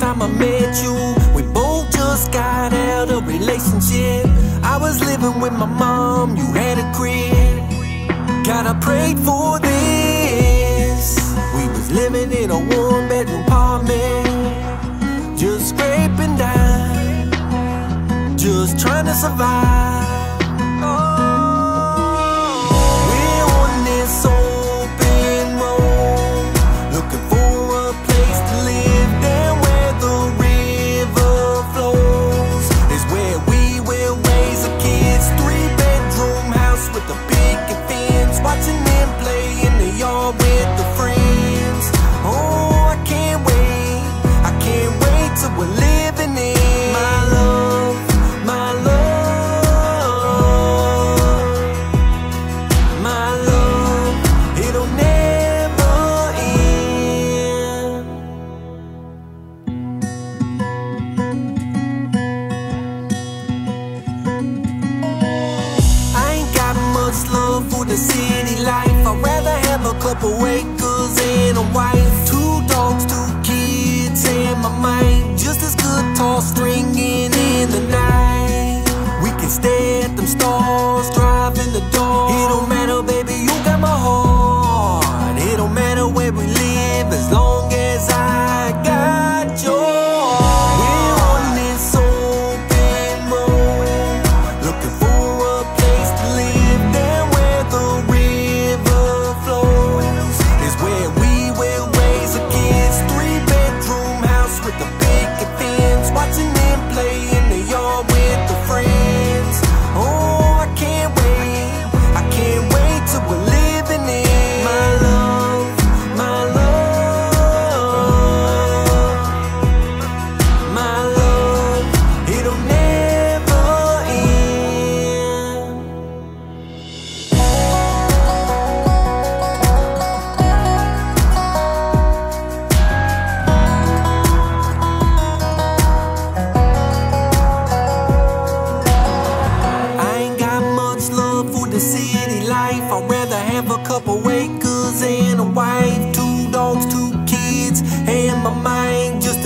met you. We both just got out of relationship. I was living with my mom, you had a crib. God, I prayed for this. We was living in a one bedroom apartment, just scraping down, just trying to survive. The city life. I'd rather have a couple wife. the life. I'd rather have a couple acres and a wife, two dogs, two kids, and my mind just